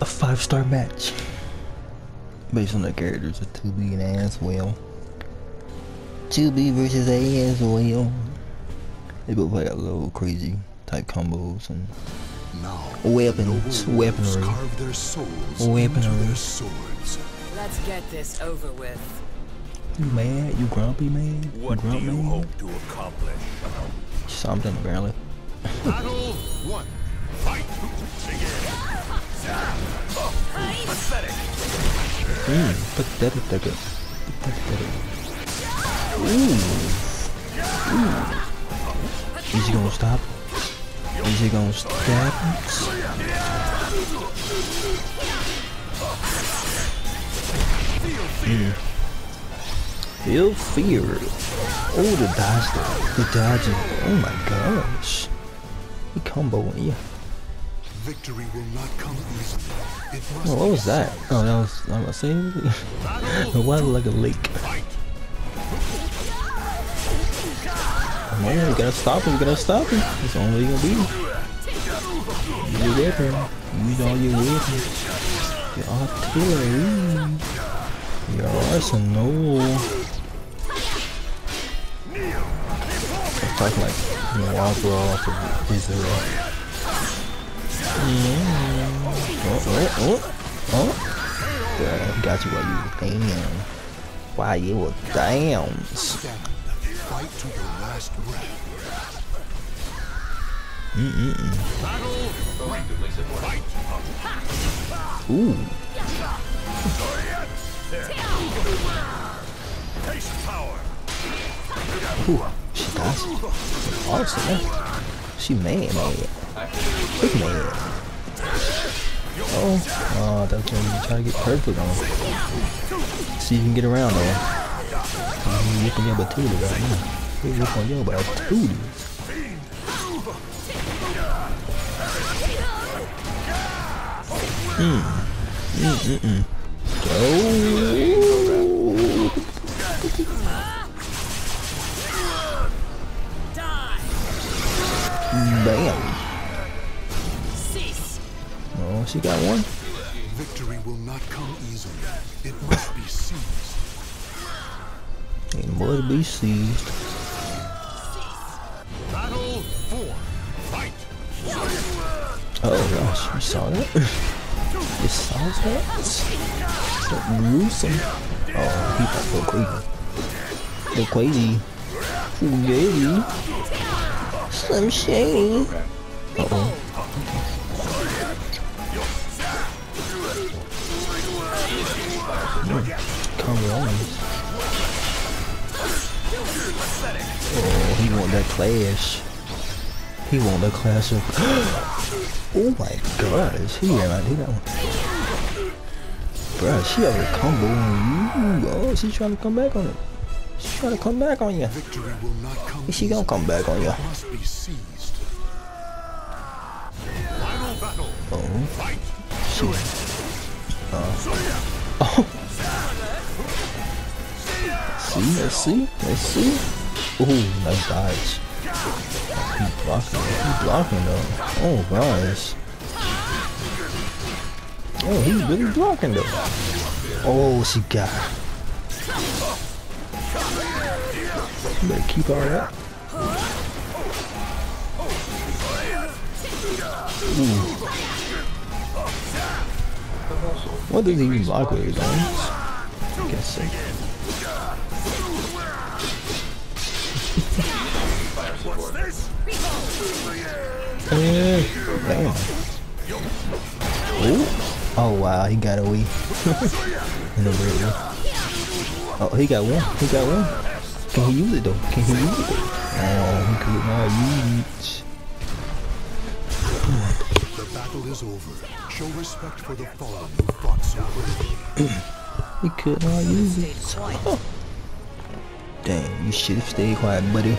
a five star match. Based on the characters of 2B and Azwel. 2B versus Azwel. They both play a little crazy type combos and now, weapons, weaponry, carve their souls weaponry. into their swords. Let's get this over with. You mad? You grumpy, man? What do grumpy, you man? hope to accomplish? Something apparently. Battle one. Fight. Begin. Mmm, pathetic, pathetic. Ooh. Ooh. Is he gonna stop? Is he gonna stab? Mm. Feel fear. Oh, the dodge, the, the dodging. Oh my gosh. He comboing, yeah. Victory will not come easily. It Oh, what was that? Oh, that was, I'm not saying. the water like a lake. Come on, you gotta stop him, you gotta stop him. The only way you gonna beat him. Use your weapon. Use all your weapons. Your artillery. Your arsenal. I'm like, you know, wild brawl for Israel. Oh, oh, he got you while you you were down. Fight to last breath. Ooh. Taste power. Ooh. She does. Awesome. She mad, mad. Big mad. Oh, oh, that's when you try to get perfect on. See if you can get around there. You whipping your booty right now. You whip on your booty. Mm. Mm mm mm. Go. Bam. Oh, she got one. Victory will not come easily. It must be seized. More to be seized. Battle four. Fight. Oh gosh, you saw that? You saw that? So gruesome. Oh, he about to go crazy. Go crazy. Crazy. Slim Shady. Come on. Oh, he want that clash. He want that clash of. oh my gosh, he ran out. He got one. Bruh, she a combo on you. Oh, she trying to come back on it. She trying to come back on you. Victory will not come Is she gonna come back on you? It must be seized. Final battle. Oh, Fight. she. Uh. Oh. See, let's see, let's see. Ooh, nice dodge. He blocking, he blocking though. Oh gosh. Oh, he's really blocking though. Oh, she got. her. You better keep all that. Ooh. What does he even block with his arms? I guess so. Hey, damn. Ooh. Oh wow, he got away. In the red one. Oh, he got one. He got one. Can he use it though? Can he use it? Oh, he could not use it. The battle is over. Show respect for the fallen who fought so bravely. He could not use it. Dang, you should have stayed quiet, buddy.